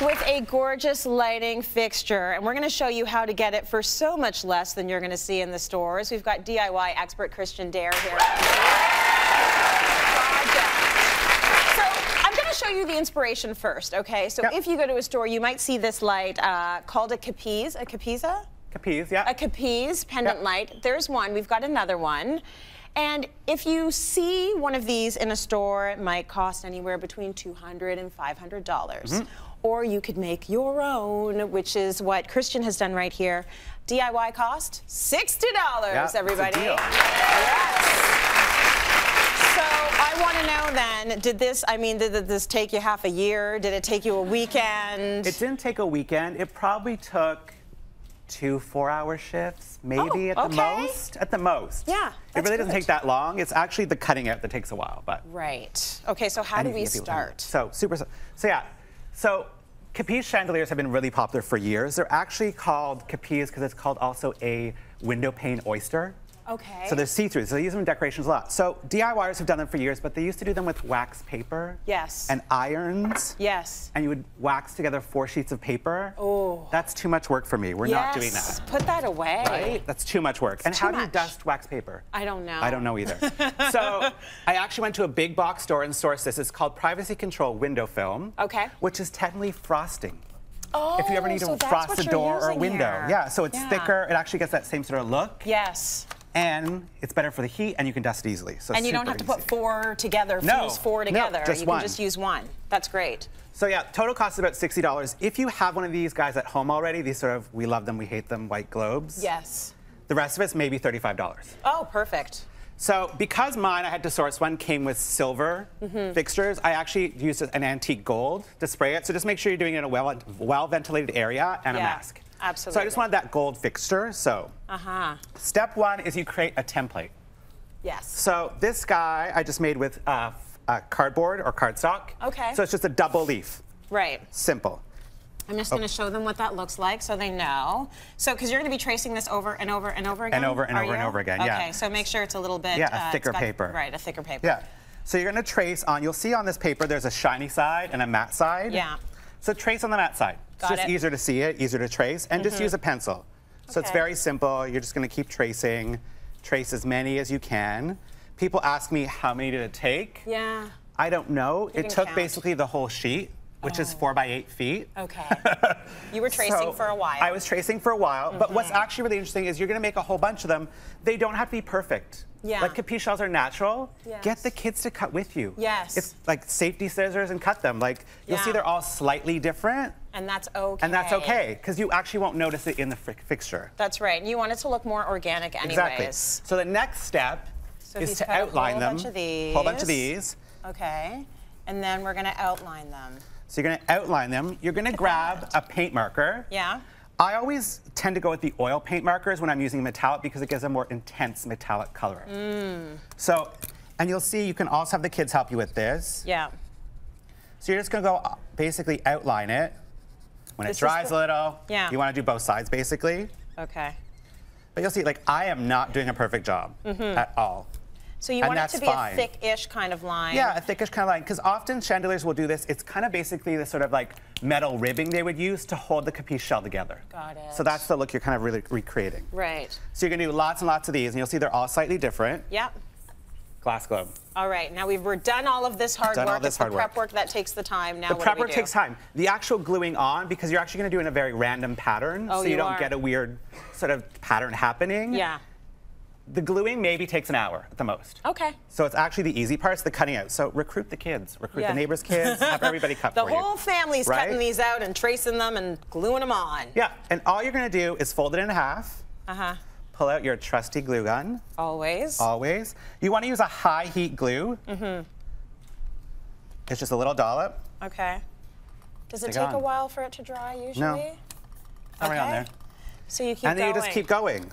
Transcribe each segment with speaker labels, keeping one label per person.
Speaker 1: with a gorgeous lighting fixture. And we're going to show you how to get it for so much less than you're going to see in the stores. We've got DIY expert Christian Dare here. So I'm going to show you the inspiration first, okay? So
Speaker 2: Yep.
Speaker 1: if you go to a store, you might see this light uh, called a Capiz, a Capiza?
Speaker 2: Capiz, yeah.
Speaker 1: a Capiz pendant
Speaker 2: Yep.
Speaker 1: light. There's one. We've got another one. And if you see one of these in a store, it might cost anywhere between $200 and 500. dollars
Speaker 2: Mm-hmm.
Speaker 1: Or you could make your own, which is what Christian has done right here. DIY cost $60,
Speaker 2: Yeah, it's a
Speaker 1: everybody. So I want to know then, did this, I mean, did this take you half a year? Did it take you a weekend?
Speaker 2: It didn't take a weekend. It probably took two four-hour shifts, maybe
Speaker 1: Oh,
Speaker 2: at the
Speaker 1: okay.
Speaker 2: most. At the most.
Speaker 1: Yeah,
Speaker 2: It really doesn't take that long. It's actually the cutting out that takes a while, but.
Speaker 1: Right. Okay, so how do we
Speaker 2: if you want.
Speaker 1: start?
Speaker 2: So super. So yeah. So Capiz chandeliers have been really popular for years. They're actually called Capiz because it's called also a window pane oyster.
Speaker 1: Okay.
Speaker 2: So they're see-through. So they use them in decorations a lot. So DIYers have done them for years, but they used to do them with wax paper.
Speaker 1: Yes.
Speaker 2: And irons.
Speaker 1: Yes.
Speaker 2: And you would wax together four sheets of paper.
Speaker 1: Oh.
Speaker 2: That's too much work for me. We're not doing
Speaker 1: Yes,
Speaker 2: that.
Speaker 1: Put that away.
Speaker 2: Right? That's too much work. and
Speaker 1: too
Speaker 2: how do you dust wax paper?
Speaker 1: I don't know.
Speaker 2: I don't know either. so I actually went to a big box store and sourced this. It's called Privacy Control Window Film.
Speaker 1: Okay.
Speaker 2: Which is technically frosting.
Speaker 1: Oh,
Speaker 2: if you ever oh, need
Speaker 1: so
Speaker 2: to frost a door or a window.
Speaker 1: here.
Speaker 2: Yeah, so it's
Speaker 1: Yeah.
Speaker 2: thicker. It actually gets that same sort of look.
Speaker 1: Yes.
Speaker 2: And it's better for the heat and you can dust it easily. So
Speaker 1: And you don't have to put four together,
Speaker 2: No,
Speaker 1: fuse four
Speaker 2: no,
Speaker 1: together.
Speaker 2: just
Speaker 1: you
Speaker 2: one.
Speaker 1: can just use one. That's great.
Speaker 2: So yeah, total cost is about $60. If you have one of these guys at home already, these sort of, we love them, we hate them, white globes.
Speaker 1: Yes.
Speaker 2: The rest of it's maybe $35.
Speaker 1: Oh, perfect.
Speaker 2: So because mine, I had to source one, came with silver
Speaker 1: Mm-hmm.
Speaker 2: fixtures, I actually used an antique gold to spray it. So just make sure you're doing it in a well, well ventilated area and
Speaker 1: Yeah,
Speaker 2: a mask. So I just wanted that gold fixture. So
Speaker 1: Uh huh.
Speaker 2: step one is you create a template.
Speaker 1: Yes.
Speaker 2: So this guy I just made with uh, uh, cardboard or cardstock.
Speaker 1: Okay.
Speaker 2: So it's just a double leaf.
Speaker 1: Right.
Speaker 2: Simple.
Speaker 1: I'm just going to show them what that looks like so they know. So, because you're going to be tracing this over and over and over again.
Speaker 2: And over and over and over again,
Speaker 1: Okay,
Speaker 2: yeah.
Speaker 1: Okay, so make sure it's a little bit.
Speaker 2: Yeah, a
Speaker 1: uh,
Speaker 2: thicker
Speaker 1: got-
Speaker 2: paper.
Speaker 1: Right, a thicker paper.
Speaker 2: Yeah. So you're going to trace on, you'll see on this paper there's a shiny side and a matte side.
Speaker 1: Yeah.
Speaker 2: So trace on the matte side.
Speaker 1: Got
Speaker 2: it's just
Speaker 1: it. Mm-hmm.
Speaker 2: easier to see it, easier to trace, and just use a pencil. So it's very simple. You're just going to keep tracing, trace as many as you can. People ask me how many did it take?
Speaker 1: Yeah.
Speaker 2: I don't know. it took
Speaker 1: count.
Speaker 2: basically the whole sheet, which is four by eight feet.
Speaker 1: Okay. You were tracing
Speaker 2: So,
Speaker 1: for a while. Mm-hmm.
Speaker 2: I was tracing for a while, but what's actually really interesting is you're going to make a whole bunch of them. They don't have to be perfect.
Speaker 1: Yeah.
Speaker 2: Like capiz shells are natural.
Speaker 1: Yes.
Speaker 2: Get the kids to cut with you.
Speaker 1: Yes.
Speaker 2: It's like safety scissors and cut them. Like you'll see they're all slightly different,
Speaker 1: And that's okay.
Speaker 2: and that's okay because you actually won't notice it in the fi- fixture.
Speaker 1: That's right. You want it to look more organic, anyways.
Speaker 2: Exactly. So the next step
Speaker 1: So
Speaker 2: is to
Speaker 1: cut a
Speaker 2: outline
Speaker 1: whole
Speaker 2: them.
Speaker 1: bunch of
Speaker 2: Whole bunch of
Speaker 1: these.
Speaker 2: these.
Speaker 1: Okay. And then we're going to outline them.
Speaker 2: So you're going to outline them. You're going to grab
Speaker 1: that.
Speaker 2: a paint marker.
Speaker 1: Yeah.
Speaker 2: I always tend to go with the oil paint markers when I'm using metallic because it gives a more intense metallic color.
Speaker 1: Mm.
Speaker 2: So, and you'll see you can also have the kids help you with this.
Speaker 1: Yeah.
Speaker 2: So you're just gonna go uh, basically outline it. When
Speaker 1: This
Speaker 2: it dries a little,
Speaker 1: Yeah.
Speaker 2: you wanna do both sides basically.
Speaker 1: Okay.
Speaker 2: But you'll see, like, I am not doing a perfect job at all.
Speaker 1: So you
Speaker 2: And
Speaker 1: want it to be
Speaker 2: fine.
Speaker 1: a thick-ish kind of line.
Speaker 2: Yeah, a thickish kind of line, because often chandeliers will do this. It's kind of basically the sort of like metal ribbing they would use to hold the capiz shell together.
Speaker 1: Got it.
Speaker 2: So that's the look you're kind of really recreating.
Speaker 1: Right.
Speaker 2: So you're gonna do lots and lots of these, and you'll see they're all slightly different.
Speaker 1: Yep.
Speaker 2: Glass globe.
Speaker 1: All right. Now we've we're done all of this hard
Speaker 2: Done all
Speaker 1: work.
Speaker 2: this
Speaker 1: it's the prep
Speaker 2: work.
Speaker 1: work that takes the time. Now
Speaker 2: The prep work takes time. The actual gluing on, because you're actually gonna do it in a very random pattern,
Speaker 1: Oh,
Speaker 2: so you,
Speaker 1: you
Speaker 2: don't
Speaker 1: are.
Speaker 2: get a weird sort of pattern happening.
Speaker 1: Yeah.
Speaker 2: The gluing maybe takes an hour at the most.
Speaker 1: Okay.
Speaker 2: So it's actually the easy part, it's the cutting out. So recruit the kids, recruit
Speaker 1: Yeah.
Speaker 2: the neighbors' kids, have everybody cut
Speaker 1: The
Speaker 2: for you.
Speaker 1: whole family's
Speaker 2: Right?
Speaker 1: cutting these out and tracing them and gluing them on.
Speaker 2: Yeah, and all you're gonna do is fold it in half,
Speaker 1: Uh huh.
Speaker 2: pull out your trusty glue gun,
Speaker 1: Always.
Speaker 2: always. You wanna use a high heat glue. Mm-hmm. It's just a little dollop,
Speaker 1: Okay. Does it
Speaker 2: Stick
Speaker 1: take a while for it to dry usually?
Speaker 2: No. right on there.
Speaker 1: So you keep
Speaker 2: and then
Speaker 1: going.
Speaker 2: you just keep going.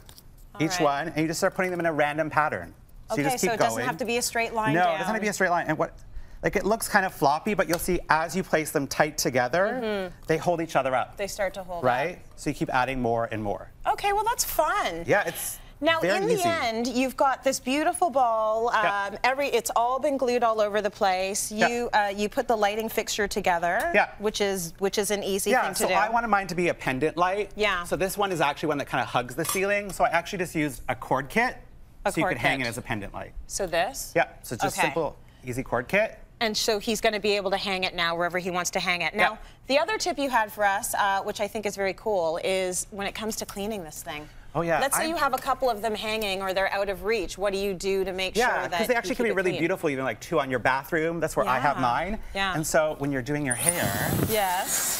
Speaker 2: Each
Speaker 1: right.
Speaker 2: one, and you just start putting them in a random pattern. So
Speaker 1: Okay,
Speaker 2: you just keep
Speaker 1: so it
Speaker 2: going.
Speaker 1: doesn't have to be a straight line
Speaker 2: No,
Speaker 1: down.
Speaker 2: it doesn't have to be a straight line. And what, like it looks kind of floppy, but you'll see as you place them tight together, mm-hmm. they hold each other up,
Speaker 1: They start to hold
Speaker 2: right?
Speaker 1: up.
Speaker 2: So you keep adding more and more.
Speaker 1: Okay, well that's fun.
Speaker 2: Yeah, it's
Speaker 1: Now,
Speaker 2: Very
Speaker 1: in the
Speaker 2: easy.
Speaker 1: end, you've got this beautiful ball. Um,
Speaker 2: Yeah.
Speaker 1: Every it's all been glued all over the place.
Speaker 2: Yeah.
Speaker 1: You uh, you put the lighting fixture together.
Speaker 2: Yeah.
Speaker 1: Which is which is an easy
Speaker 2: Yeah,
Speaker 1: thing to do. Yeah. so.
Speaker 2: I wanted mine to be a pendant light.
Speaker 1: Yeah.
Speaker 2: So this one is actually one that kind of hugs the ceiling. So I actually just used a cord kit.
Speaker 1: A
Speaker 2: so you
Speaker 1: cord
Speaker 2: could hang it as a pendant light.
Speaker 1: so this.
Speaker 2: Yeah. So just
Speaker 1: Okay.
Speaker 2: simple, easy cord kit.
Speaker 1: And so he's going to be able to hang it now wherever he wants to hang it. Now,
Speaker 2: Yeah.
Speaker 1: the other tip you had for us, uh, which I think is very cool, is when it comes to cleaning this thing.
Speaker 2: Oh, yeah,
Speaker 1: Let's say
Speaker 2: I'm-
Speaker 1: you have a couple of them hanging or they're out of reach. What do you do to make
Speaker 2: Yeah,
Speaker 1: sure that Yeah,
Speaker 2: because they actually can be really
Speaker 1: clean?
Speaker 2: beautiful, even like two on your bathroom. That's where I have mine.
Speaker 1: Yeah.
Speaker 2: And so when you're doing your hair,
Speaker 1: Yes.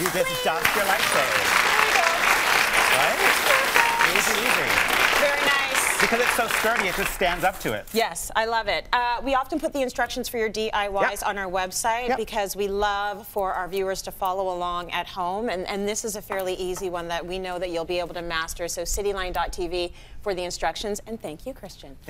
Speaker 2: you just dust your light shade,
Speaker 1: There we go.
Speaker 2: right? Easy, easy.
Speaker 1: Very nice.
Speaker 2: Because it's so sturdy, it just stands up to it.
Speaker 1: Yes, I love it. Uh, we often put the instructions for your DIYs
Speaker 2: Yep.
Speaker 1: on our website
Speaker 2: Yep.
Speaker 1: because we love for our viewers to follow along at home. And, and this is a fairly easy one that we know that you'll be able to master. So cityline.tv for the instructions. And thank you, Christian.
Speaker 2: Thank